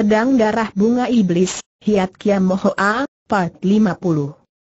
Pedang Darah Bunga Iblis, Hiat Kiam Mohoa, Part 50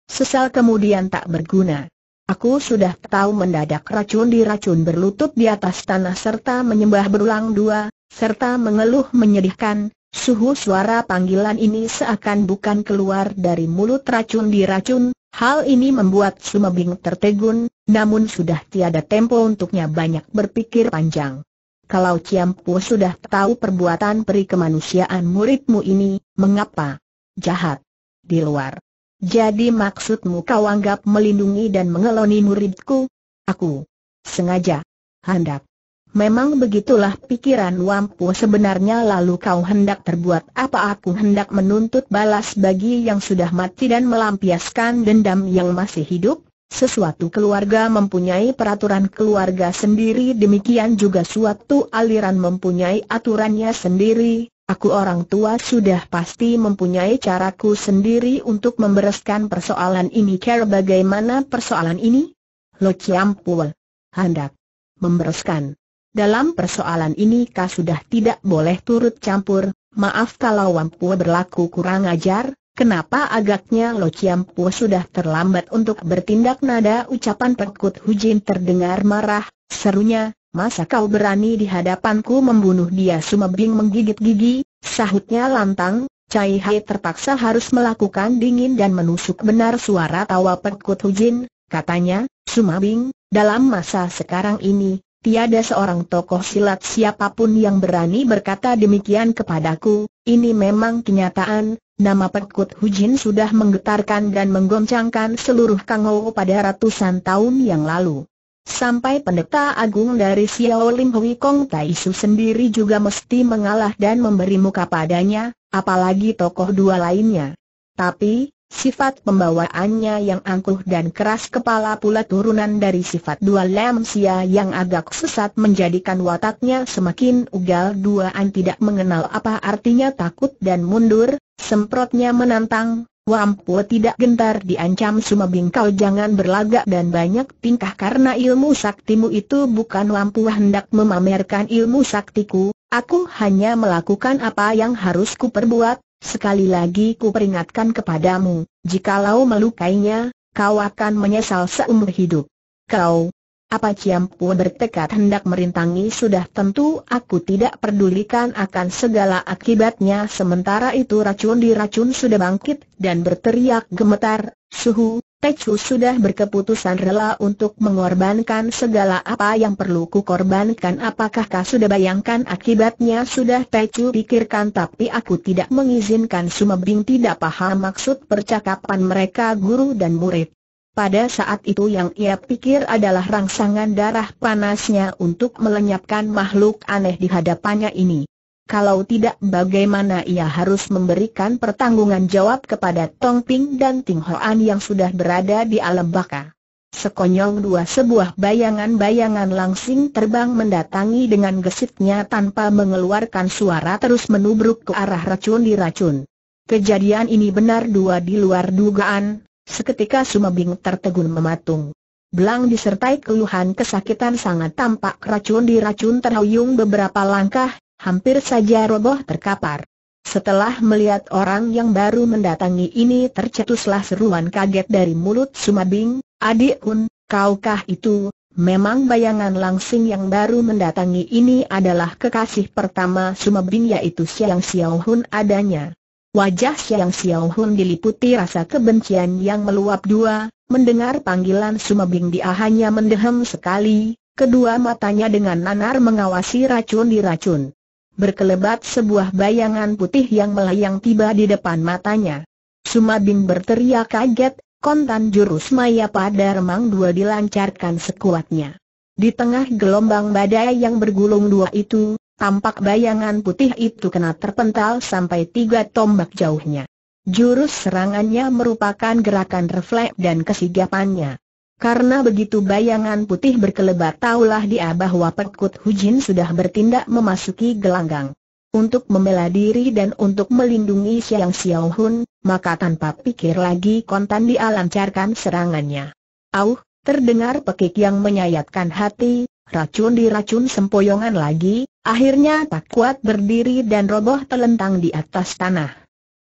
Sesal kemudian tak berguna. Aku sudah tahu mendadak racun di racun berlutut di atas tanah serta menyembah berulang dua, serta mengeluh menyedihkan, suhu suara panggilan ini seakan bukan keluar dari mulut racun di racun, hal ini membuat Sumebing tertegun, namun sudah tiada tempo untuknya banyak berpikir panjang. Kalau Ciampu sudah tahu perbuatan peri kemanusiaan muridmu ini, mengapa? Jahat. Di luar. Jadi maksudmu kau anggap melindungi dan mengeloni muridku? Aku. Sengaja. Hendak. Memang begitulah pikiran Wampu sebenarnya lalu kau hendak terbuat apa aku hendak menuntut balas bagi yang sudah mati dan melampiaskan dendam yang masih hidup? Sesuatu keluarga mempunyai peraturan keluarga sendiri demikian juga suatu aliran mempunyai aturannya sendiri, aku orang tua sudah pasti mempunyai caraku sendiri untuk membereskan persoalan ini Care bagaimana persoalan ini? Lo Ciampul. Hendak. Membereskan. Dalam persoalan ini kau sudah tidak boleh turut campur, maaf kalau Wampu berlaku kurang ajar, Kenapa agaknya Lo Ciampu sudah terlambat untuk bertindak nada? Ucapan Pekut Hujin terdengar marah, serunya, masa kau berani di hadapanku membunuh dia? Sumebing menggigit gigi, sahutnya lantang, Cai Hai terpaksa harus melakukan dingin dan menusuk benar suara tawa Pekut Hujin, katanya, Sumebing, dalam masa sekarang ini, tiada seorang tokoh silat siapa pun yang berani berkata demikian kepadaku, ini memang kenyataan, Nama Pekut Hujin sudah menggetarkan dan menggoncangkan seluruh Kangou pada ratusan tahun yang lalu. Sampai pendeta agung dari Xiao Lim Hui Kong Taisu sendiri juga mesti mengalah dan memberi muka padanya, apalagi tokoh dua lainnya. Tapi, Sifat pembawaannya yang angkuh dan keras kepala pula turunan dari sifat dua lemsia yang agak sesat menjadikan wataknya semakin ugal duaan tidak mengenal apa artinya takut dan mundur, semprotnya menantang, Wampu tidak gentar diancam Sumebing kau jangan berlagak dan banyak tingkah karena ilmu saktimu itu bukan Wampu hendak memamerkan ilmu saktiku, aku hanya melakukan apa yang harus ku perbuat, Sekali lagi ku peringatkan kepadamu, jikalau melukainya, kau akan menyesal seumur hidup. Kau, apa Ciampu bertekad hendak merintangi? Sudah tentu aku tidak pedulikan akan segala akibatnya. Sementara itu racun di racun sudah bangkit dan berteriak gemetar, suhu, Tecu sudah berkeputusan rela untuk mengorbankan segala apa yang perlu kukorbankan. Apakah kau sudah bayangkan akibatnya? Sudah Tecu pikirkan tapi aku tidak mengizinkan Sumebing tidak paham maksud percakapan mereka guru dan murid. Pada saat itu yang ia pikir adalah rangsangan darah panasnya untuk melenyapkan makhluk aneh di hadapannya ini. Kalau tidak bagaimana ia harus memberikan pertanggungan jawab kepada Tong Ping dan Ting Hoan yang sudah berada di alam baka. Sekonyong dua sebuah bayangan-bayangan langsing terbang mendatangi dengan gesitnya tanpa mengeluarkan suara terus menubruk ke arah racun di racun. Kejadian ini benar dua di luar dugaan, seketika Sumebing tertegun mematung. Belang disertai keluhan kesakitan sangat tampak racun di racun terhuyung beberapa langkah, hampir saja roboh terkapar. Setelah melihat orang yang baru mendatangi ini tercetuslah seruan kaget dari mulut Sumabing, adik kun, kaukah itu, memang bayangan langsing yang baru mendatangi ini adalah kekasih pertama Sumabing yaitu Siang Xiao Hun adanya. Wajah Siang Xiao Hun diliputi rasa kebencian yang meluap dua, mendengar panggilan Sumabing dia hanya mendehem sekali, kedua matanya dengan nanar mengawasi racun di racun berkelebat sebuah bayangan putih yang melayang tiba di depan matanya. Sumabing berteriak kaget, kontan jurus maya pada remang dua dilancarkan sekuatnya. Di tengah gelombang badai yang bergulung dua itu, tampak bayangan putih itu kena terpental sampai tiga tombak jauhnya. Jurus serangannya merupakan gerakan refleks dan kesigapannya. Karena begitu bayangan putih berkelebat taulah dia bahwa Pekut Hujin sudah bertindak memasuki gelanggang. Untuk membela diri dan untuk melindungi Siang Xiao Hun, maka tanpa pikir lagi kontan dia lancarkan serangannya. Auh, terdengar pekik yang menyayatkan hati, racun diracun sempoyongan lagi, akhirnya tak kuat berdiri dan roboh telentang di atas tanah.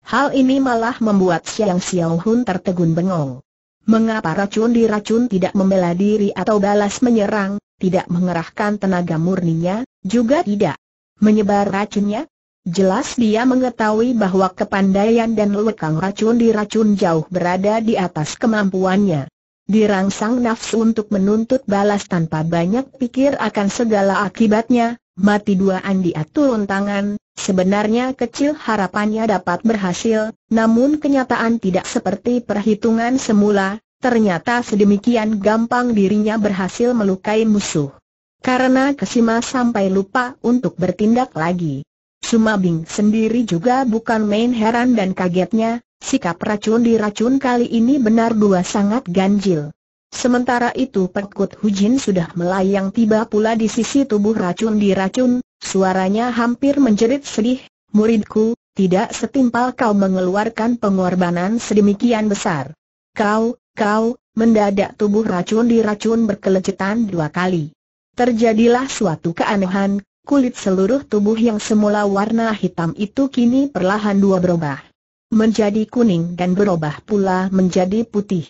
Hal ini malah membuat Siang Xiao Hun tertegun bengong. Mengapa racun diracun tidak membela diri atau balas menyerang, tidak mengerahkan tenaga murninya, juga tidak menyebar racunnya? Jelas dia mengetahui bahwa kepandaian dan lekang racun diracun jauh berada di atas kemampuannya. Dirangsang nafsu untuk menuntut balas tanpa banyak pikir akan segala akibatnya, mati duaan dia turun tangan, sebenarnya kecil harapannya dapat berhasil, namun kenyataan tidak seperti perhitungan semula, ternyata sedemikian gampang dirinya berhasil melukai musuh. Karena kesima sampai lupa untuk bertindak lagi. Sumabing sendiri juga bukan main heran dan kagetnya, sikap racun di racun kali ini benar dua sangat ganjil. Sementara itu Pekut Hujin sudah melayang tiba pula di sisi tubuh racun di racun, suaranya hampir menjerit sedih, muridku, tidak setimpal kau mengeluarkan pengorbanan sedemikian besar. Kau, kau, mendadak tubuh racun di racun berkelecitan dua kali. Terjadilah suatu keanehan, kulit seluruh tubuh yang semula warna hitam itu kini perlahan dua berubah. Menjadi kuning dan berubah pula menjadi putih.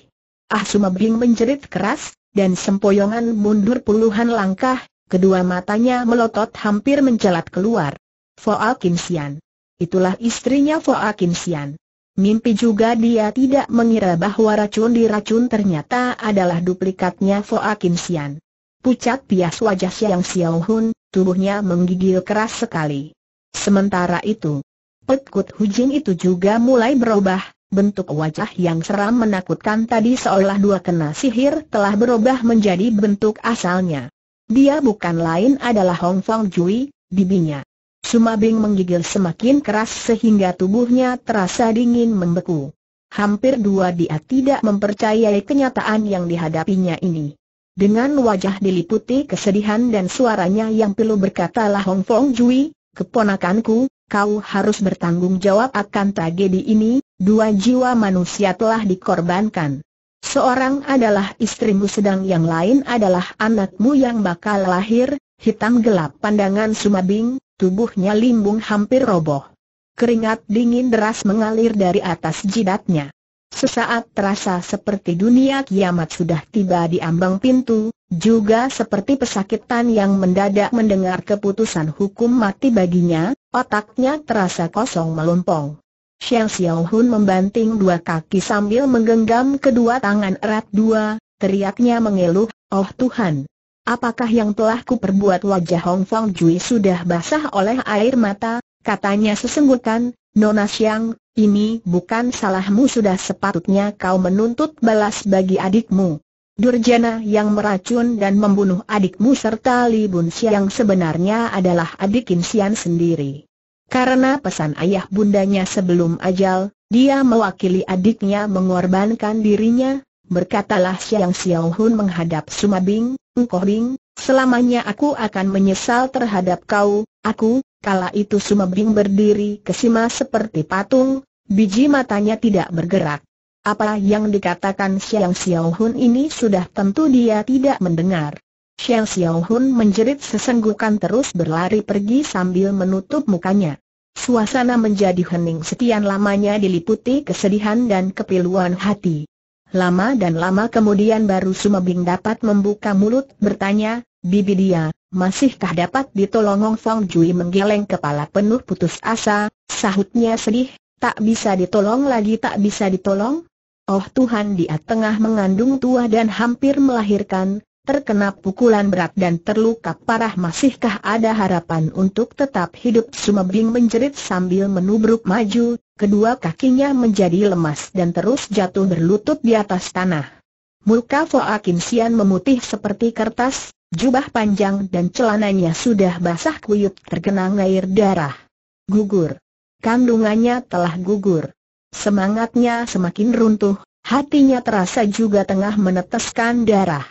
Ah Sumabing menjerit keras, dan sempoyongan mundur puluhan langkah, kedua matanya melotot hampir mencelat keluar. Foa Kim Sian. Itulah istrinya Foa Kim Sian. Mimpi juga dia tidak mengira bahwa racun di racun ternyata adalah duplikatnya Foa Kim Sian. Pucat pias wajah Siang Xiao Hun, tubuhnya menggigil keras sekali. Sementara itu, Pekut Hujin itu juga mulai berubah, bentuk wajah yang seram menakutkan tadi seolah dua kena sihir telah berubah menjadi bentuk asalnya. Dia bukan lain adalah Hong Fong Jui, bibinya. Sumabing menggigil semakin keras sehingga tubuhnya terasa dingin membeku. Hampir dua dia tidak mempercayai kenyataan yang dihadapinya ini. Dengan wajah diliputi kesedihan dan suaranya yang pilu berkatalah Hong Fong Jui, keponakanku, kau harus bertanggung jawab akan tragedi ini, dua jiwa manusia telah dikorbankan. Seorang adalah istrimu sedang yang lain adalah anakmu yang bakal lahir, hitam gelap pandangan Sumabing, tubuhnya limbung hampir roboh. Keringat dingin deras mengalir dari atas jidatnya. Sesaat terasa seperti dunia kiamat sudah tiba di ambang pintu, juga seperti pesakitan yang mendadak mendengar keputusan hukum mati baginya, otaknya terasa kosong melompong. Xiang Xiao Hun membanting dua kaki sambil menggenggam kedua tangan erat dua, teriaknya mengeluh, Oh Tuhan! Apakah yang telah kuperbuat wajah Hong Fong Jui sudah basah oleh air mata, katanya sesenggukan, Nona Xiang, ini bukan salahmu sudah sepatutnya kau menuntut balas bagi adikmu. Durjana yang meracun dan membunuh adikmu serta Li Bun yang sebenarnya adalah adik Insian sendiri. Karena pesan ayah bundanya sebelum ajal, dia mewakili adiknya mengorbankan dirinya, berkatalah Siang Xiao Hun menghadap Sumabing, Engkau Bing, selamanya aku akan menyesal terhadap kau, aku, kala itu Sumabing berdiri kesima seperti patung, Biji matanya tidak bergerak. Apa yang dikatakan Xiang Xiao Hun ini sudah tentu dia tidak mendengar. Xiang Xiao Hun menjerit sesenggukan terus berlari pergi sambil menutup mukanya. Suasana menjadi hening sekian lamanya diliputi kesedihan dan kepiluan hati. Lama dan lama kemudian baru Sumebing dapat membuka mulut bertanya, Bibi dia, masihkah dapat ditolong Ong Fong Jui menggeleng kepala penuh putus asa, sahutnya sedih, Tak bisa ditolong lagi tak bisa ditolong? Oh Tuhan dia tengah mengandung tua dan hampir melahirkan, terkena pukulan berat dan terluka parah masihkah ada harapan untuk tetap hidup Sumebing menjerit sambil menubruk maju, kedua kakinya menjadi lemas dan terus jatuh berlutut di atas tanah. Muka Foa Kim Sian memutih seperti kertas, jubah panjang dan celananya sudah basah kuyup tergenang air darah. Gugur kandungannya telah gugur. Semangatnya semakin runtuh, hatinya terasa juga tengah meneteskan darah.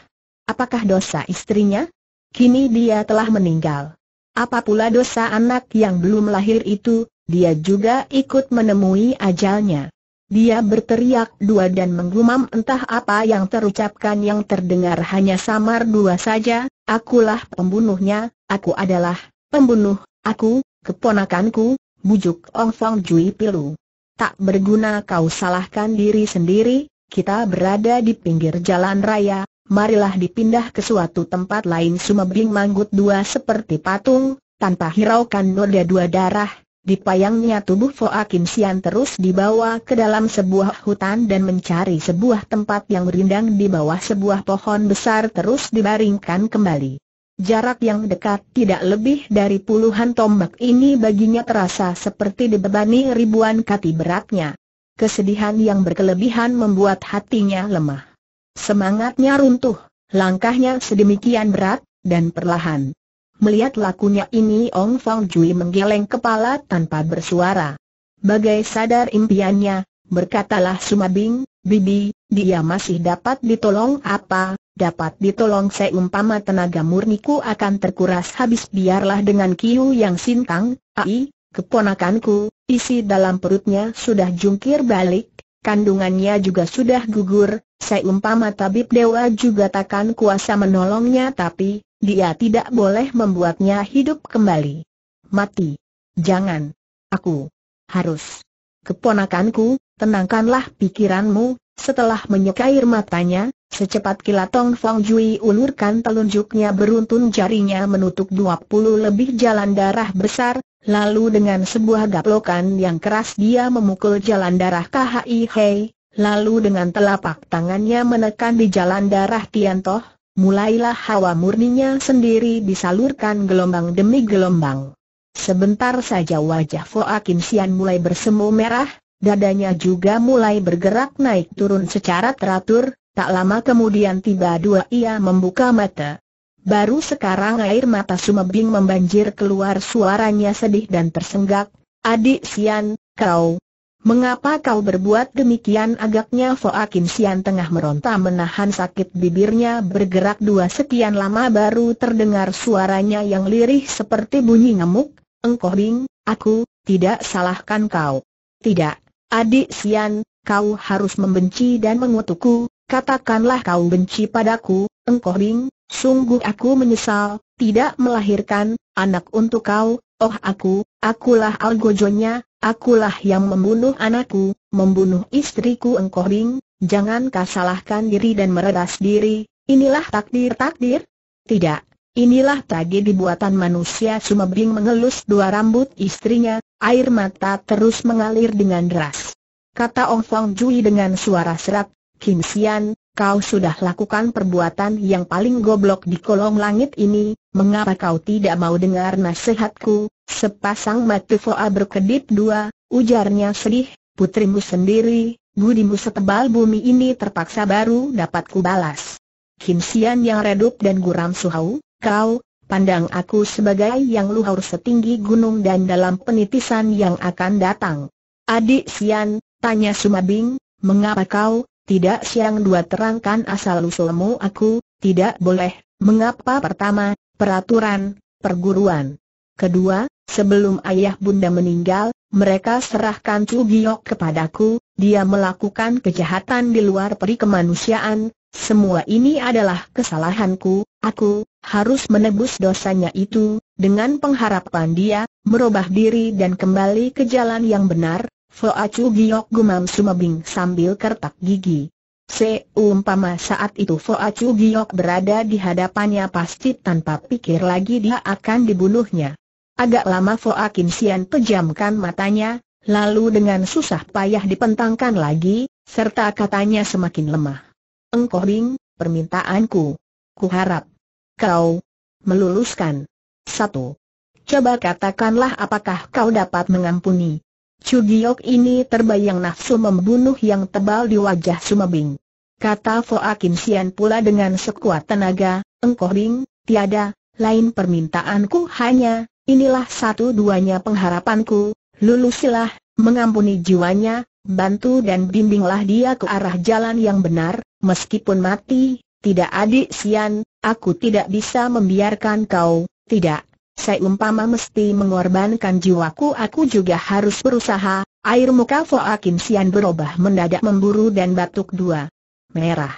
Apakah dosa istrinya? Kini dia telah meninggal. Apa pula dosa anak yang belum lahir itu, dia juga ikut menemui ajalnya. Dia berteriak dua dan menggumam entah apa yang terucapkan yang terdengar hanya samar dua saja, akulah pembunuhnya, aku adalah pembunuh, aku, keponakanku, bujuk Ong Fong Jui pilu. Tak berguna kau salahkan diri sendiri, kita berada di pinggir jalan raya, marilah dipindah ke suatu tempat lain Sumebing manggut dua seperti patung, tanpa hiraukan noda dua darah, Dipayangnya tubuh Foa Kim Sian terus dibawa ke dalam sebuah hutan dan mencari sebuah tempat yang rindang di bawah sebuah pohon besar terus dibaringkan kembali. Jarak yang dekat tidak lebih dari puluhan tombak ini baginya terasa seperti dibebani ribuan kaki beratnya. Kesedihan yang berkelebihan membuat hatinya lemah. Semangatnya runtuh, langkahnya sedemikian berat, dan perlahan. Melihat lakunya ini Ong Fong Jui menggeleng kepala tanpa bersuara. Bagai sadar impiannya, berkatalah Sumabing, Bibi, dia masih dapat ditolong apa, dapat ditolong seumpama tenaga murniku akan terkuras habis biarlah dengan kiu yang sintang, ai, keponakanku, isi dalam perutnya sudah jungkir balik, kandungannya juga sudah gugur, seumpama tabib dewa juga takkan kuasa menolongnya tapi, dia tidak boleh membuatnya hidup kembali. Mati. Jangan. Aku. Harus. Keponakanku, tenangkanlah pikiranmu, setelah menyekair matanya, secepat kilat Tong Fong Jui ulurkan telunjuknya beruntun jarinya menutup 20 lebih jalan darah besar, lalu dengan sebuah gaplokan yang keras dia memukul jalan darah KHI Hei, lalu dengan telapak tangannya menekan di jalan darah Tiantoh, mulailah hawa murninya sendiri disalurkan gelombang demi gelombang. Sebentar saja wajah Foa Kim Sian mulai bersemu merah, dadanya juga mulai bergerak naik turun secara teratur, tak lama kemudian tiba dua ia membuka mata. Baru sekarang air mata Sumebing membanjir keluar suaranya sedih dan tersenggak, Adik Sian, kau, Mengapa kau berbuat demikian? Agaknya Foa Kim Sian tengah meronta menahan sakit bibirnya. Bergerak dua sekian lama baru terdengar suaranya yang lirih seperti bunyi ngemuk, Engkau Bing, aku, tidak salahkan kau. Tidak, adik Sian, kau harus membenci dan mengutukku, katakanlah kau benci padaku, Engkau Bing, sungguh aku menyesal, tidak melahirkan, anak untuk kau, oh aku, akulah algojonya, Akulah yang membunuh anakku, membunuh istriku engkau Bing, jangan kau salahkan diri dan meredas diri, inilah takdir-takdir? Tidak, inilah tragedi buatan manusia Sumebing mengelus dua rambut istrinya, air mata terus mengalir dengan deras. Kata Ong Fong Jui dengan suara serak, Kim Sian, kau sudah lakukan perbuatan yang paling goblok di kolong langit ini, mengapa kau tidak mau dengar nasihatku, Sepasang mata Foa berkedip dua, ujarnya sedih, putrimu sendiri, budimu setebal bumi ini terpaksa baru dapat kubalas. Kim Sian yang redup dan guram suhau, kau, pandang aku sebagai yang luhur setinggi gunung dan dalam penitisan yang akan datang. Adik Sian, tanya Sumabing, mengapa kau, tidak siang dua terangkan asal usulmu aku, tidak boleh, mengapa pertama, peraturan, perguruan. Kedua, sebelum ayah bunda meninggal, mereka serahkan Chu Giok kepadaku, dia melakukan kejahatan di luar peri kemanusiaan, semua ini adalah kesalahanku, aku, harus menebus dosanya itu, dengan pengharapan dia, merubah diri dan kembali ke jalan yang benar, Foa Chu Giok gumam sumebing sambil kertak gigi. Seumpama saat itu Foa Chu Giok berada di hadapannya pasti tanpa pikir lagi dia akan dibunuhnya. Agak lama Foa Kim Sian pejamkan matanya, lalu dengan susah payah dipentangkan lagi, serta katanya semakin lemah. Engkau Bing, permintaanku. Kuharap kau meluluskan. Satu. Coba katakanlah apakah kau dapat mengampuni. Chu Giok ini terbayang nafsu membunuh yang tebal di wajah Sumabing. Kata Foa Kim Sian pula dengan sekuat tenaga, Engkau Bing, tiada, lain permintaanku hanya, Inilah satu-duanya pengharapanku, lulusilah, mengampuni jiwanya, bantu dan bimbinglah dia ke arah jalan yang benar, meskipun mati, tidak adik Sian, aku tidak bisa membiarkan kau, tidak. Saya umpama mesti mengorbankan jiwaku aku juga harus berusaha, air muka Foa Kim Sian berubah mendadak memburu dan batuk dua. Merah.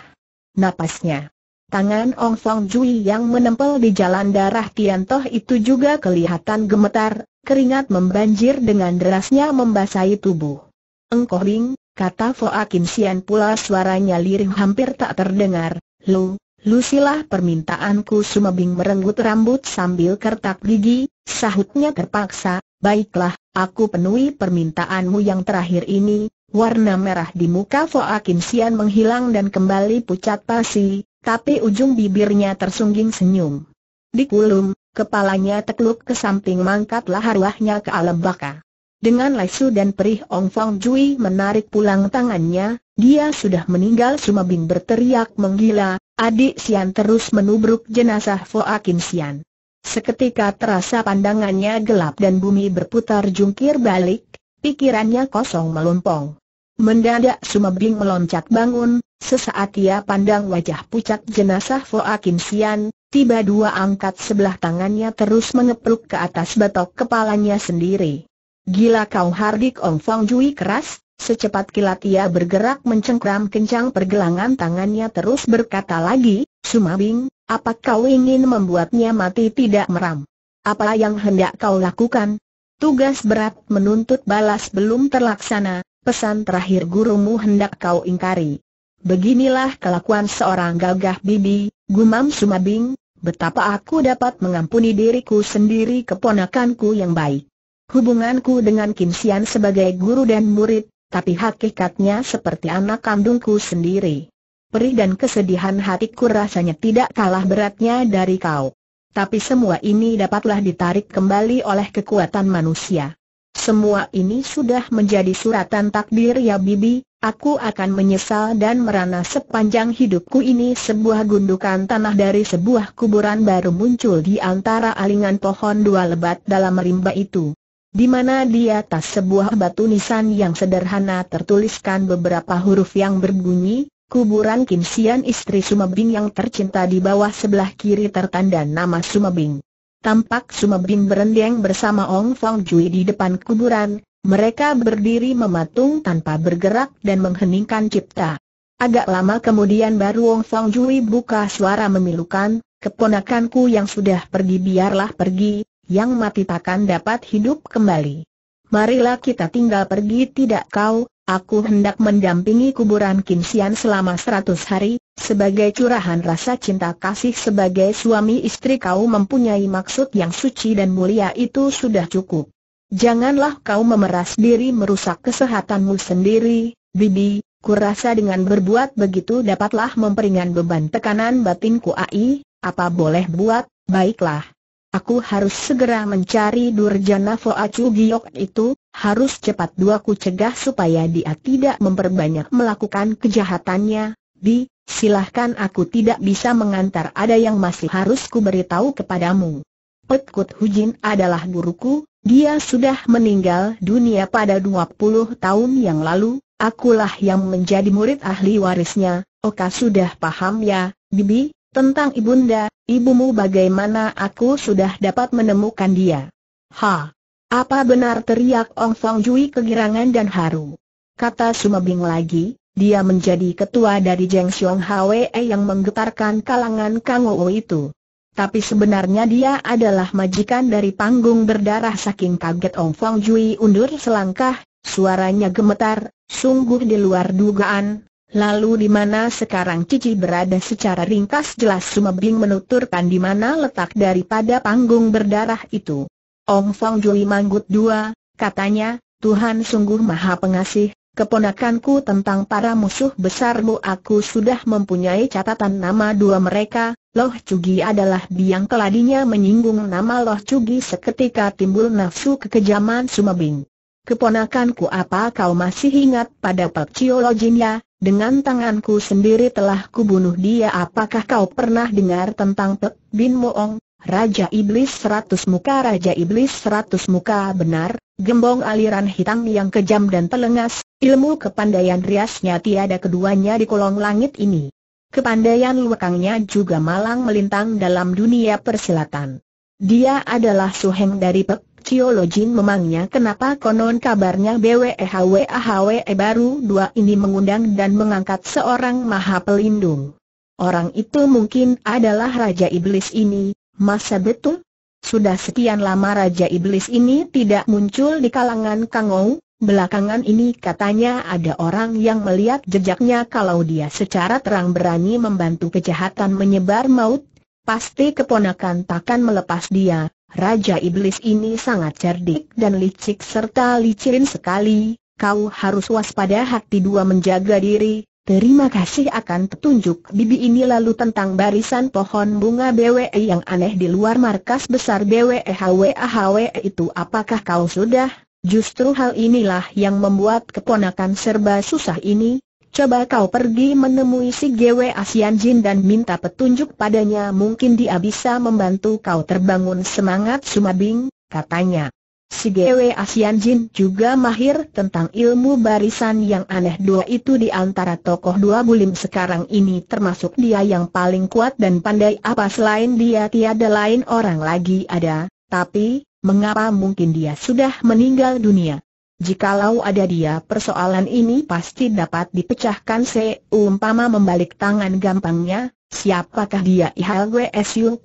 Napasnya tangan Ong Fong Jui yang menempel di jalan darah Tiantoh itu juga kelihatan gemetar, keringat membanjir dengan derasnya membasahi tubuh. Engkau Bing, kata Foa Kim Sian pula suaranya lirih hampir tak terdengar, Lu, Lu silah permintaanku Sumebing merenggut rambut sambil kertak gigi, sahutnya terpaksa, baiklah, aku penuhi permintaanmu yang terakhir ini, warna merah di muka Foa Kim Sian menghilang dan kembali pucat pasi, tapi ujung bibirnya tersungging senyum. Dikulum, kepalanya tekluk ke samping mangkatlah arwahnya ke alam baka. Dengan lesu dan perih Ong Fong Jui menarik pulang tangannya, dia sudah meninggal Sumebing berteriak menggila, adik Sian terus menubruk jenazah Foa Kim Sian. Seketika terasa pandangannya gelap dan bumi berputar jungkir balik, pikirannya kosong melompong. Mendadak Sumebing meloncat bangun, sesaat ia pandang wajah pucat jenazah Foa Kim Sian, tiba dua angkat sebelah tangannya terus mengepruk ke atas batok kepalanya sendiri. Gila kau hardik Ong Fong Jui keras, Secepat kilat ia bergerak mencengkram kencang pergelangan tangannya terus berkata lagi, Sumabing, apa kau ingin membuatnya mati tidak meram? Apa yang hendak kau lakukan? Tugas berat menuntut balas belum terlaksana, pesan terakhir gurumu hendak kau ingkari. Beginilah kelakuan seorang gagah bibi, gumam Sumabing, betapa aku dapat mengampuni diriku sendiri keponakanku yang baik. Hubunganku dengan Kinsian sebagai guru dan murid, tapi hakikatnya seperti anak kandungku sendiri. Perih dan kesedihan hatiku rasanya tidak kalah beratnya dari kau. Tapi semua ini dapatlah ditarik kembali oleh kekuatan manusia. Semua ini sudah menjadi suratan takdir ya Bibi, aku akan menyesal dan merana sepanjang hidupku ini sebuah gundukan tanah dari sebuah kuburan baru muncul di antara alingan pohon dua lebat dalam rimba itu di mana di atas sebuah batu nisan yang sederhana tertuliskan beberapa huruf yang berbunyi, kuburan Kinsian istri Sumebing yang tercinta di bawah sebelah kiri tertanda nama Sumebing. Tampak Sumebing berendeng bersama Ong Fong Jui di depan kuburan, mereka berdiri mematung tanpa bergerak dan mengheningkan cipta. Agak lama kemudian baru Ong Fong Jui buka suara memilukan, keponakanku yang sudah pergi biarlah pergi, yang mati takkan dapat hidup kembali. Marilah kita tinggal pergi tidak kau, aku hendak mendampingi kuburan Kinsian selama seratus hari, sebagai curahan rasa cinta kasih sebagai suami istri kau mempunyai maksud yang suci dan mulia itu sudah cukup. Janganlah kau memeras diri merusak kesehatanmu sendiri, Bibi, kurasa dengan berbuat begitu dapatlah memperingan beban tekanan batinku ai, apa boleh buat, baiklah. Aku harus segera mencari Durjana Foacu Giok itu, harus cepat dua ku cegah supaya dia tidak memperbanyak melakukan kejahatannya. Bi, silahkan aku tidak bisa mengantar ada yang masih harus ku beritahu kepadamu. Petkut Hujin adalah guruku, dia sudah meninggal dunia pada 20 tahun yang lalu, akulah yang menjadi murid ahli warisnya, Oka sudah paham ya, Bibi, tentang ibunda, ibumu bagaimana aku sudah dapat menemukan dia. Ha! Apa benar teriak Ong Fong Jui kegirangan dan haru. Kata Sumabing lagi, dia menjadi ketua dari Jeng Xiong Hwe yang menggetarkan kalangan Kang Wo itu. Tapi sebenarnya dia adalah majikan dari panggung berdarah saking kaget Ong Fong Jui undur selangkah, suaranya gemetar, sungguh di luar dugaan, Lalu di mana sekarang Cici berada secara ringkas jelas Sumebing menuturkan di mana letak daripada panggung berdarah itu. Ong Fong Jui manggut dua, katanya, Tuhan sungguh maha pengasih, keponakanku tentang para musuh besarmu aku sudah mempunyai catatan nama dua mereka, Loh Cugi adalah biang keladinya menyinggung nama Loh Cugi seketika timbul nafsu kekejaman Sumebing. Keponakanku apa kau masih ingat pada Pak ya? Dengan tanganku sendiri telah kubunuh dia apakah kau pernah dengar tentang Pek Bin Moong, Raja Iblis seratus muka Raja Iblis seratus muka benar, gembong aliran hitam yang kejam dan telengas, ilmu kepandaian riasnya tiada keduanya di kolong langit ini. Kepandaian luakangnya juga malang melintang dalam dunia persilatan. Dia adalah suheng dari Pek Ciolojin memangnya kenapa konon kabarnya BWEHWAHWE baru dua ini mengundang dan mengangkat seorang maha pelindung. orang itu mungkin adalah Raja Iblis ini, masa betul? Sudah sekian lama Raja Iblis ini tidak muncul di kalangan Kangou, belakangan ini katanya ada orang yang melihat jejaknya kalau dia secara terang berani membantu kejahatan menyebar maut, pasti keponakan takkan melepas dia. Raja Iblis ini sangat cerdik dan licik serta licin sekali, kau harus waspada hati dua menjaga diri, Terima kasih akan petunjuk Bibi ini lalu tentang barisan pohon bunga BWE yang aneh di luar markas besar BWE HWA itu apakah kau sudah? Justru hal inilah yang membuat keponakan serba susah ini. Coba kau pergi menemui si GW Asian Jin dan minta petunjuk padanya mungkin dia bisa membantu kau terbangun semangat Sumabing, katanya. Si Gwe Asian Jin juga mahir tentang ilmu barisan yang aneh dua itu di antara tokoh dua bulim sekarang ini termasuk dia yang paling kuat dan pandai apa selain dia tiada lain orang lagi ada, tapi, mengapa mungkin dia sudah meninggal dunia? Jikalau ada dia persoalan ini pasti dapat dipecahkan seumpama membalik tangan gampangnya, siapakah dia? Ihal Gwe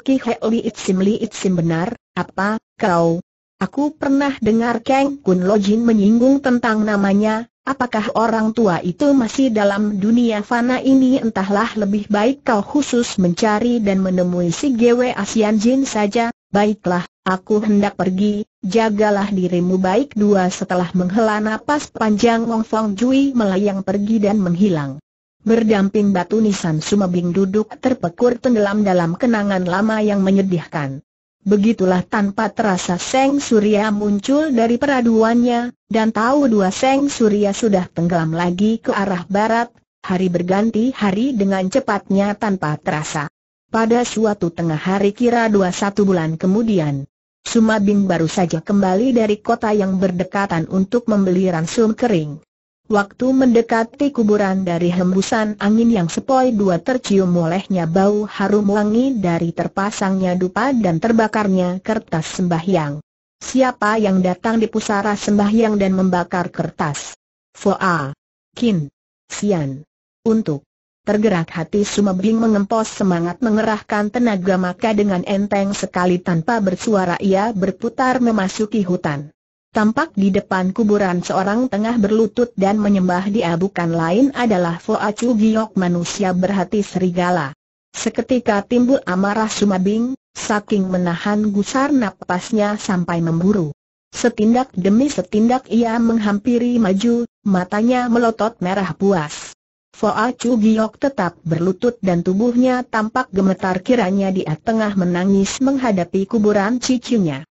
Ki Heli Itsim Li Itsim benar, apa, kau, Aku pernah dengar Kang Kun Lojin menyinggung tentang namanya, apakah orang tua itu masih dalam dunia fana ini? Entahlah lebih baik kau khusus mencari dan menemui si Gwe Asian Jin saja, baiklah, aku hendak pergi, jagalah dirimu baik dua setelah menghela napas panjang Wong Fong Jui melayang pergi dan menghilang. Berdamping batu nisan Sumabing duduk terpekur tenggelam dalam kenangan lama yang menyedihkan. Begitulah tanpa terasa Seng Surya muncul dari peraduannya, dan tahu dua Seng Surya sudah tenggelam lagi ke arah barat, hari berganti hari dengan cepatnya tanpa terasa. Pada suatu tengah hari kira dua satu bulan kemudian, Sumabing baru saja kembali dari kota yang berdekatan untuk membeli ransum kering. Waktu mendekati kuburan dari hembusan angin yang sepoi dua tercium olehnya bau harum wangi dari terpasangnya dupa dan terbakarnya kertas sembahyang. Siapa yang datang di pusara sembahyang dan membakar kertas? Foa. Kin. Sian. Untuk. Tergerak hati Sumebing mengempos semangat mengerahkan tenaga maka dengan enteng sekali tanpa bersuara ia berputar memasuki hutan. Tampak di depan kuburan seorang tengah berlutut dan menyembah dia bukan lain adalah Foa Chu Giok manusia berhati serigala. Seketika timbul amarah Sumabing, saking menahan gusar napasnya sampai memburu. Setindak demi setindak ia menghampiri maju, matanya melotot merah puas. Foa Chu Giok tetap berlutut dan tubuhnya tampak gemetar kiranya dia tengah menangis menghadapi kuburan cicinya.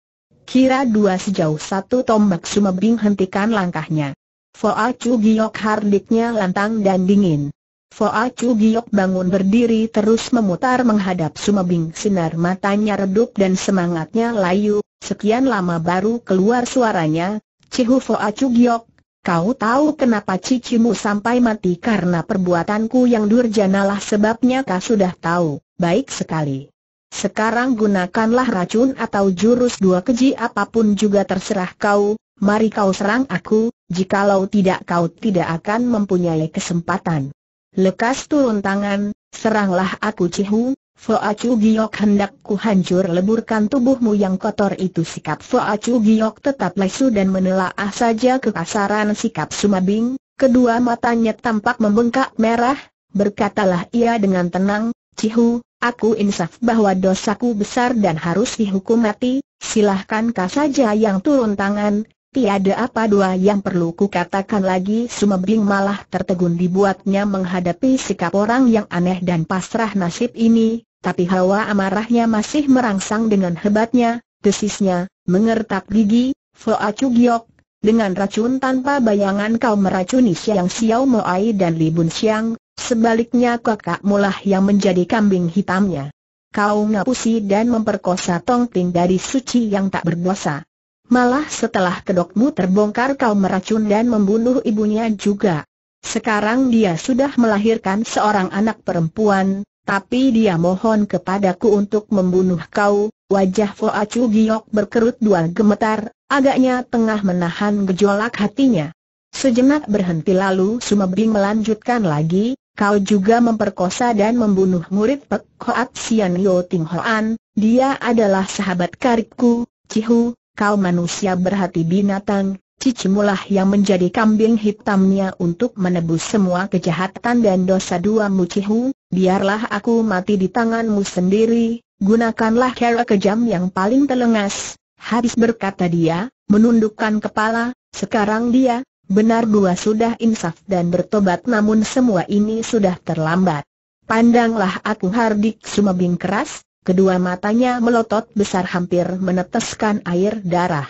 Kira dua sejauh satu tombak Sumebing hentikan langkahnya. Foa Chu Giok hardiknya lantang dan dingin. Foa Chu Giok bangun berdiri terus memutar menghadap Sumebing sinar matanya redup dan semangatnya layu, sekian lama baru keluar suaranya, Cihu Foa Chu Giok, kau tahu kenapa cicimu sampai mati karena perbuatanku yang durjanalah sebabnya kau sudah tahu, baik sekali. Sekarang gunakanlah racun atau jurus dua keji apa pun juga terserah kau, mari kau serang aku, jikalau tidak kau tidak akan mempunyai kesempatan. Lekas turun tangan, seranglah aku Cihu, Foacu Giok hendak ku hancur leburkan tubuhmu yang kotor itu. Sikap Foacu Giok tetap lesu dan menelaah saja kekasaran sikap Sumabing, kedua matanya tampak membengkak merah, berkatalah ia dengan tenang, Cihu, Aku insaf bahwa dosaku besar dan harus dihukum mati, silahkan kau saja yang turun tangan, tiada apa dua yang perlu kukatakan lagi Sumebing malah tertegun dibuatnya menghadapi sikap orang yang aneh dan pasrah nasib ini, tapi hawa amarahnya masih merangsang dengan hebatnya, desisnya, mengertak gigi, Foa Giok, dengan racun tanpa bayangan kau meracuni Siang Xiao Moai dan Libun Siang, Sebaliknya kakakmu lah yang menjadi kambing hitamnya. Kau ngapusi dan memperkosa Tong Ting dari suci yang tak berdosa. Malah setelah kedokmu terbongkar kau meracun dan membunuh ibunya juga. Sekarang dia sudah melahirkan seorang anak perempuan, tapi dia mohon kepadaku untuk membunuh kau. Wajah Foa Chu Giok berkerut dua gemetar, agaknya tengah menahan gejolak hatinya. Sejenak berhenti lalu Sumebing melanjutkan lagi, kau juga memperkosa dan membunuh murid Pek Hoat Sian Yo Ting Hoan, dia adalah sahabat karibku, Cihu, kau manusia berhati binatang, cicimulah yang menjadi kambing hitamnya untuk menebus semua kejahatan dan dosa dua mucihu, biarlah aku mati di tanganmu sendiri, gunakanlah cara kejam yang paling telengas. Habis berkata dia, menundukkan kepala, sekarang dia, benar dua sudah insaf dan bertobat namun semua ini sudah terlambat. Pandanglah aku hardik sumebing keras, kedua matanya melotot besar hampir meneteskan air darah.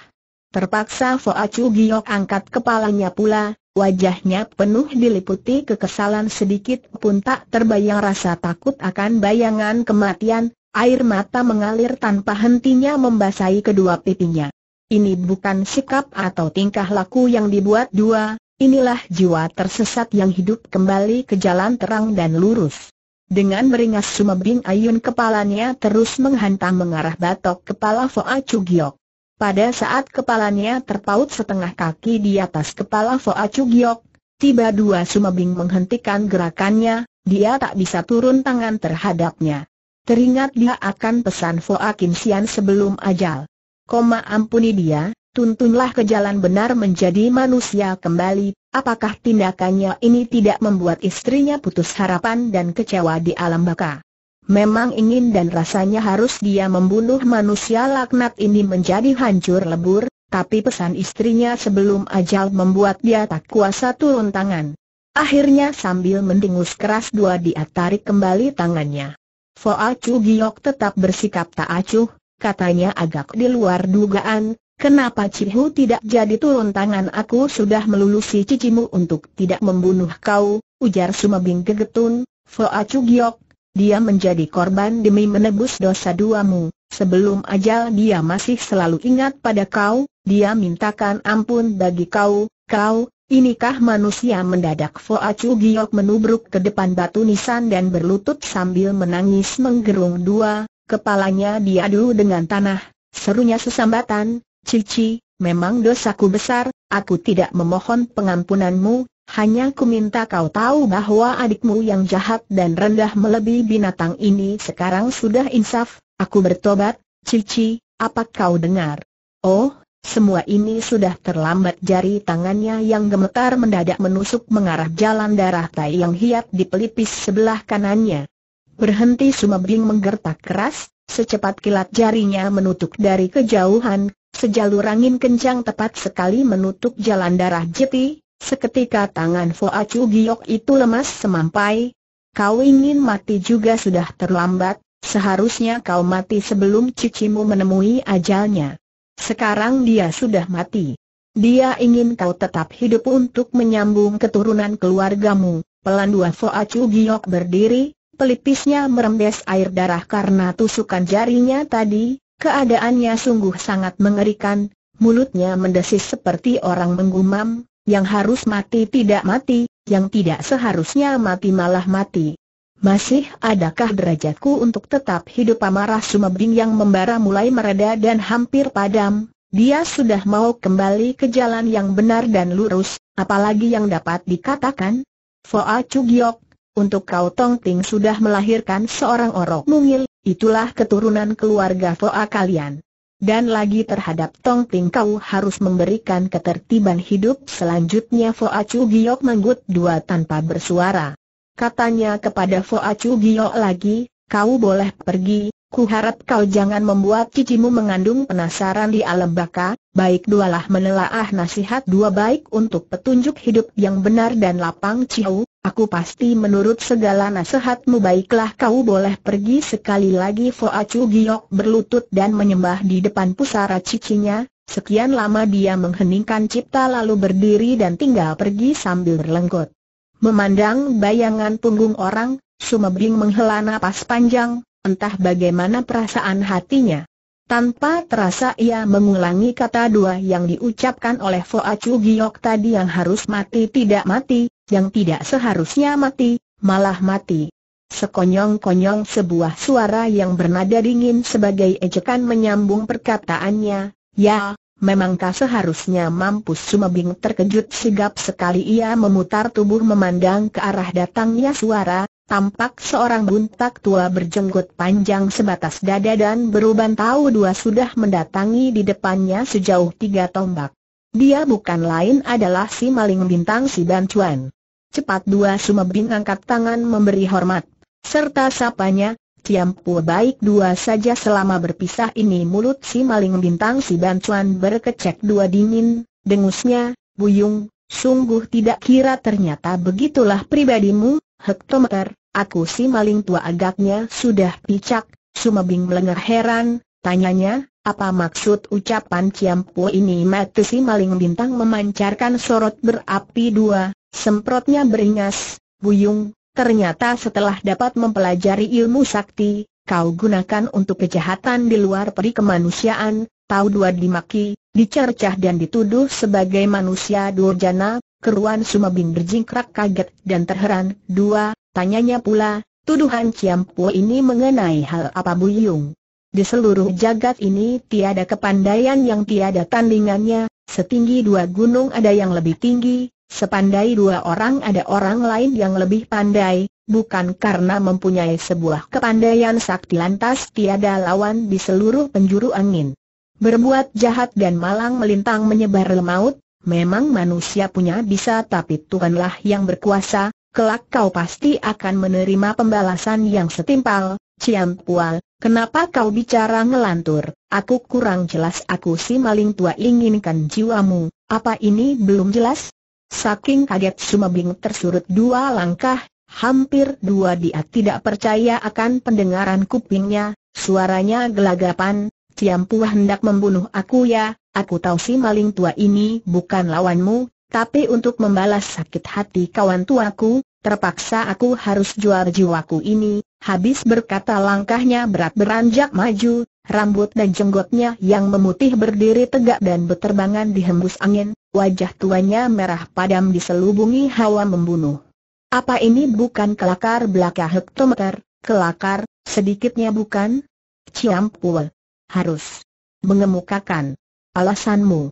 Terpaksa Foa Chu Giok angkat kepalanya pula, wajahnya penuh diliputi kekesalan sedikit pun tak terbayang rasa takut akan bayangan kematian, air mata mengalir tanpa hentinya membasahi kedua pipinya. Ini bukan sikap atau tingkah laku yang dibuat dua, inilah jiwa tersesat yang hidup kembali ke jalan terang dan lurus. Dengan beringas sumebing ayun kepalanya terus menghantam mengarah batok kepala Foa Chu Giok. Pada saat kepalanya terpaut setengah kaki di atas kepala Foa Chugiok, tiba dua sumebing menghentikan gerakannya, dia tak bisa turun tangan terhadapnya. Teringat dia akan pesan Foa Kinsian sebelum ajal. Koma ampuni dia, tuntunlah ke jalan benar menjadi manusia kembali, apakah tindakannya ini tidak membuat istrinya putus harapan dan kecewa di alam baka? Memang ingin dan rasanya harus dia membunuh manusia laknat ini menjadi hancur lebur, tapi pesan istrinya sebelum ajal membuat dia tak kuasa turun tangan. Akhirnya sambil mendengus keras dua dia tarik kembali tangannya. Foa Chu Giok tetap bersikap tak acuh, katanya agak di luar dugaan, kenapa Cihu tidak jadi turun tangan? Aku sudah melulusi cicimu untuk tidak membunuh kau, ujar Sumabing gegetun, Foa Chu Giok, dia menjadi korban demi menebus dosa duamu, sebelum ajal dia masih selalu ingat pada kau, dia mintakan ampun bagi kau, kau, inikah manusia mendadak? Foa Chu Giok menubruk ke depan batu nisan dan berlutut sambil menangis menggerung dua, kepalanya diadu dengan tanah, serunya sesambatan, Cici, memang dosaku besar, aku tidak memohon pengampunanmu, hanya ku minta kau tahu bahwa adikmu yang jahat dan rendah melebihi binatang ini sekarang sudah insaf, aku bertobat, Cici, apa kau dengar? Oh, semua ini sudah terlambat jari tangannya yang gemetar mendadak menusuk mengarah jalan darah Tai yang hiat di pelipis sebelah kanannya. Berhenti Sumabing menggertak keras, secepat kilat jarinya menutup dari kejauhan, sejalur angin kencang tepat sekali menutup jalan darah Jeti, Seketika tangan Foa Chu Giok itu lemas semampai. Kau ingin mati juga sudah terlambat, seharusnya kau mati sebelum cicimu menemui ajalnya. Sekarang dia sudah mati. Dia ingin kau tetap hidup untuk menyambung keturunan keluargamu. Pelan dua Foa Chu Giok berdiri, pelipisnya merembes air darah karena tusukan jarinya tadi, keadaannya sungguh sangat mengerikan, mulutnya mendesis seperti orang menggumam, yang harus mati tidak mati, yang tidak seharusnya mati malah mati. Masih adakah derajatku untuk tetap hidup amarah Sumebing yang membara mulai mereda dan hampir padam, dia sudah mau kembali ke jalan yang benar dan lurus, apalagi yang dapat dikatakan? Foa Chugiok, untuk kau Tong Ting sudah melahirkan seorang orok mungil, itulah keturunan keluarga Foa kalian. Dan lagi terhadap Tong Ting kau harus memberikan ketertiban hidup selanjutnya Foa Chu Giok menggut dua tanpa bersuara. Katanya kepada Foa Chu Giok lagi, kau boleh pergi, ku harap kau jangan membuat cicimu mengandung penasaran di alam baka, baik dualah menelaah nasihat dua baik untuk petunjuk hidup yang benar dan lapang ciu, Aku pasti menurut segala nasihatmu baiklah kau boleh pergi sekali lagi Foa Chu Giok berlutut dan menyembah di depan pusara cicinya, sekian lama dia mengheningkan cipta lalu berdiri dan tinggal pergi sambil berlengkut. Memandang bayangan punggung orang, Sumebing menghela napas panjang, entah bagaimana perasaan hatinya. Tanpa terasa ia mengulangi kata dua yang diucapkan oleh Foa Chu Giok tadi yang harus mati tidak mati, yang tidak seharusnya mati, malah mati. Sekonyong-konyong sebuah suara yang bernada dingin sebagai ejekan menyambung perkataannya, ya, memangkah seharusnya mampus Sumebing terkejut sigap sekali ia memutar tubuh memandang ke arah datangnya suara, tampak seorang buntak tua berjenggot panjang sebatas dada dan beruban tahu dua sudah mendatangi di depannya sejauh tiga tombak. Dia bukan lain adalah si maling bintang si Bancuan. Cepat dua Sumebing angkat tangan memberi hormat, serta sapanya, Ciampu baik dua saja selama berpisah ini mulut si maling bintang si Bancuan berkecek dua dingin, dengusnya, buyung, sungguh tidak kira ternyata begitulah pribadimu, hektometer, aku si maling tua agaknya sudah picak, Sumebing melengah heran, tanyanya, apa maksud ucapan Ciampu ini? Mati si maling bintang memancarkan sorot berapi dua, semprotnya beringas, buyung, Ternyata setelah dapat mempelajari ilmu sakti, kau gunakan untuk kejahatan di luar peri kemanusiaan, tahu dua dimaki, dicercah dan dituduh sebagai manusia durjana, keruan Sumabing berjingkrak kaget dan terheran, dua, tanyanya pula, tuduhan Ciampu ini mengenai hal apa Buyung. Di seluruh jagat ini tiada kepandaian yang tiada tandingannya, setinggi dua gunung ada yang lebih tinggi, Sepandai dua orang ada orang lain yang lebih pandai, bukan karena mempunyai sebuah kepandaian sakti lantas tiada lawan di seluruh penjuru angin. Berbuat jahat dan malang melintang menyebar lemaut, memang manusia punya bisa tapi Tuhanlah yang berkuasa, kelak kau pasti akan menerima pembalasan yang setimpal, Ciam Pual, kenapa kau bicara ngelantur, aku kurang jelas aku si maling tua inginkan jiwamu, apa ini belum jelas? Saking kaget Sumabing tersurut dua langkah, hampir dua dia tidak percaya akan pendengaran kupingnya, suaranya gelagapan, Ciampu hendak membunuh aku ya, aku tahu si maling tua ini bukan lawanmu, tapi untuk membalas sakit hati kawan tuaku, terpaksa aku harus jual jiwaku ini, habis berkata langkahnya berat beranjak maju, rambut dan jenggotnya yang memutih berdiri tegak dan beterbangan dihembus angin, wajah tuanya merah padam diselubungi hawa membunuh. Apa ini bukan kelakar belaka hektometer, kelakar, sedikitnya bukan? Ciampul. Harus mengemukakan alasanmu.